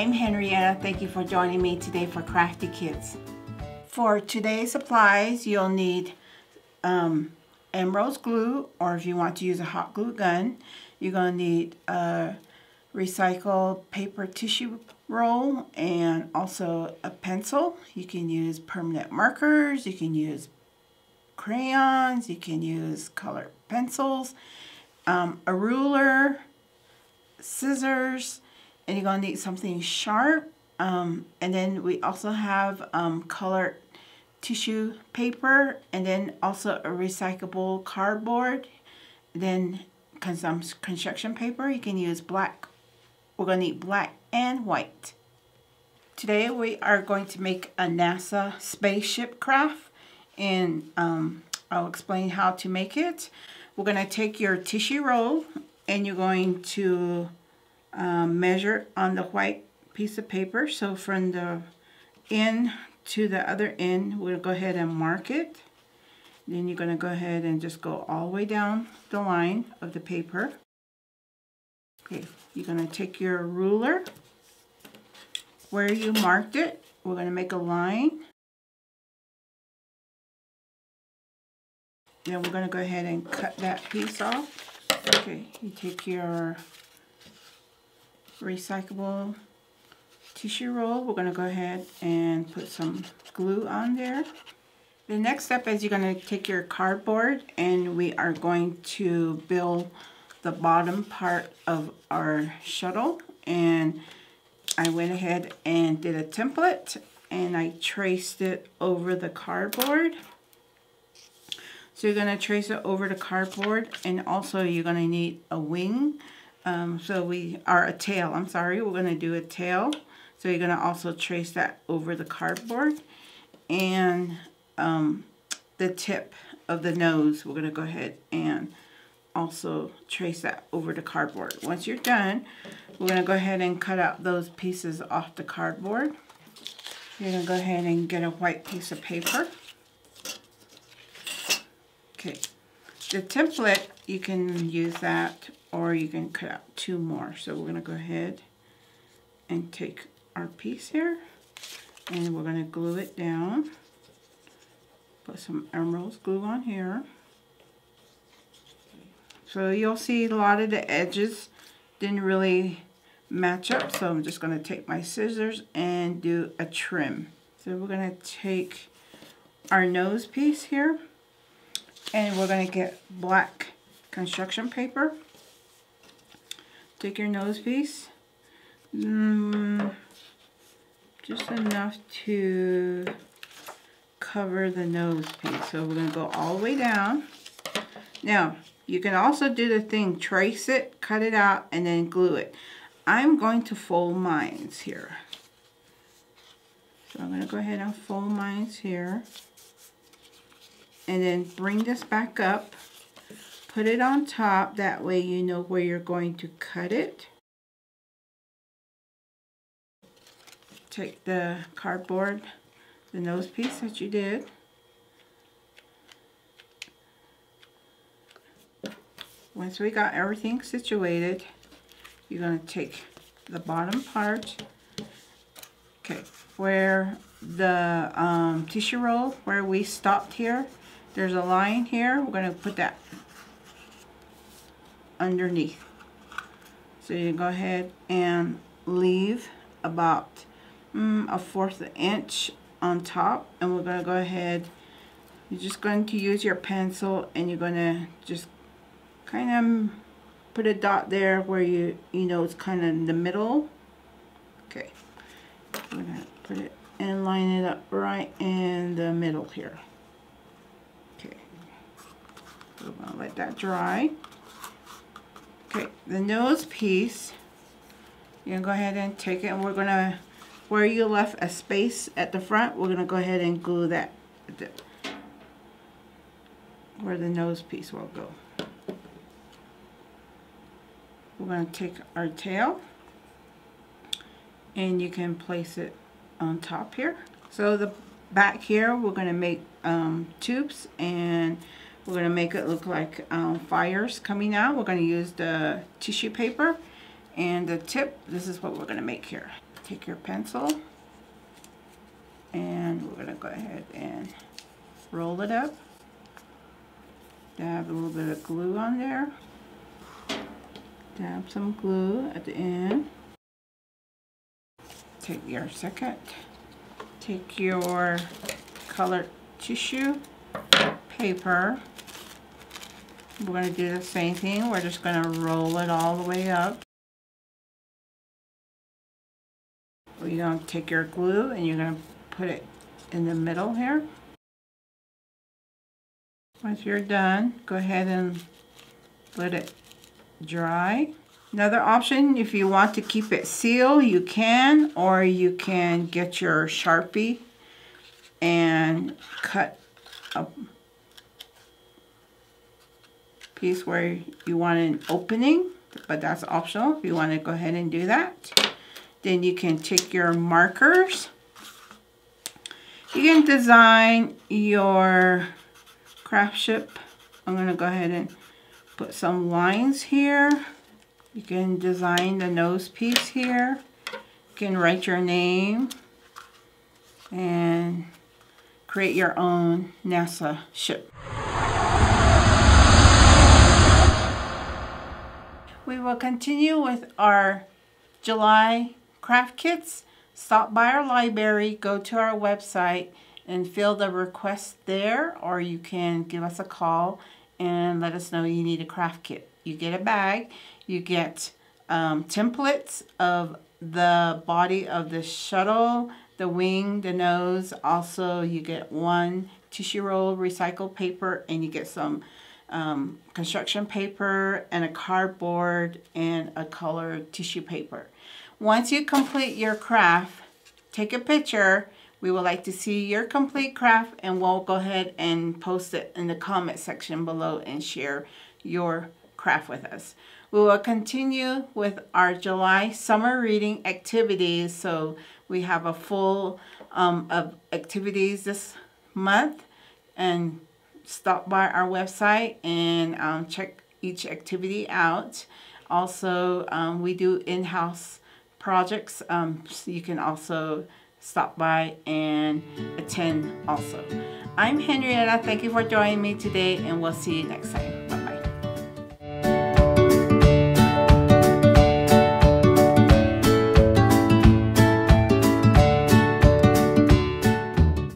I'm Henrietta. Thank you for joining me today for Crafty Kids. For today's supplies, you'll need um, Elmer's glue, or if you want to use a hot glue gun, you're going to need a recycled paper tissue roll and also a pencil. You can use permanent markers, you can use crayons, you can use colored pencils, um, a ruler, scissors, and you're going to need something sharp. Um, and then we also have um, colored tissue paper and then also a recyclable cardboard. Then some construction paper, you can use black. We're going to need black and white. Today we are going to make a NASA spaceship craft and um, I'll explain how to make it. We're going to take your tissue roll and you're going to um, measure on the white piece of paper. So from the end to the other end, we'll go ahead and mark it. Then you're going to go ahead and just go all the way down the line of the paper. Okay, you're going to take your ruler where you marked it. We're going to make a line. Then we're going to go ahead and cut that piece off. Okay, you take your recyclable tissue roll. We're going to go ahead and put some glue on there. The next step is you're going to take your cardboard and we are going to build the bottom part of our shuttle and I went ahead and did a template and I traced it over the cardboard. So you're going to trace it over the cardboard and also you're going to need a wing. Um, so we are a tail, I'm sorry, we're going to do a tail. So you're going to also trace that over the cardboard. And um, the tip of the nose, we're going to go ahead and also trace that over the cardboard. Once you're done, we're going to go ahead and cut out those pieces off the cardboard. You're going to go ahead and get a white piece of paper. Okay, the template, you can use that or you can cut out two more. So we're going to go ahead and take our piece here and we're going to glue it down. Put some Elmer's glue on here. So you'll see a lot of the edges didn't really match up. So I'm just going to take my scissors and do a trim. So we're going to take our nose piece here and we're going to get black construction paper. Take your nose piece. Mm, just enough to cover the nose piece. So we're going to go all the way down. Now, you can also do the thing, trace it, cut it out, and then glue it. I'm going to fold mines here. So I'm going to go ahead and fold mines here and then bring this back up. Put it on top. That way you know where you're going to cut it. Take the cardboard the nose piece that you did. Once we got everything situated you're going to take the bottom part. Okay where the um, tissue roll where we stopped here there's a line here. We're going to put that underneath. So you go ahead and leave about mm, a fourth an inch on top. And we're going to go ahead, you're just going to use your pencil and you're going to just kind of put a dot there where you, you know, it's kind of in the middle. Okay. We're going to put it and line it up right in the middle here. We're going to let that dry. Okay, the nose piece, you're going to go ahead and take it and we're going to, where you left a space at the front, we're going to go ahead and glue that where the nose piece will go. We're going to take our tail and you can place it on top here. So the back here, we're going to make um, tubes and we're going to make it look like um, fires coming out. We're going to use the tissue paper and the tip. This is what we're going to make here. take your pencil and we're going to go ahead and roll it up. Dab a little bit of glue on there. Dab some glue at the end. Take your second. Take your colored tissue paper. We're going to do the same thing. We're just going to roll it all the way up. You're going to take your glue and you're going to put it in the middle here. Once you're done, go ahead and let it dry. Another option, if you want to keep it sealed, you can, or you can get your Sharpie and cut a piece where you want an opening, but that's optional if you want to go ahead and do that. Then you can take your markers. You can design your craft ship. I'm going to go ahead and put some lines here. You can design the nose piece here. You can write your name and create your own NASA ship. We will continue with our July craft kits, stop by our library, go to our website, and fill the request there, or you can give us a call and let us know you need a craft kit. You get a bag, you get um, templates of the body of the shuttle, the wing, the nose. Also, you get one tissue roll recycled paper, and you get some um, construction paper and a cardboard and a colored tissue paper. Once you complete your craft, take a picture. We would like to see your complete craft and we'll go ahead and post it in the comment section below and share your craft with us. We will continue with our July summer reading activities. So we have a full um, of activities this month and stop by our website and um, check each activity out. Also, um, we do in-house projects. Um, so you can also stop by and attend also. I'm Henrietta. Thank you for joining me today and we'll see you next time.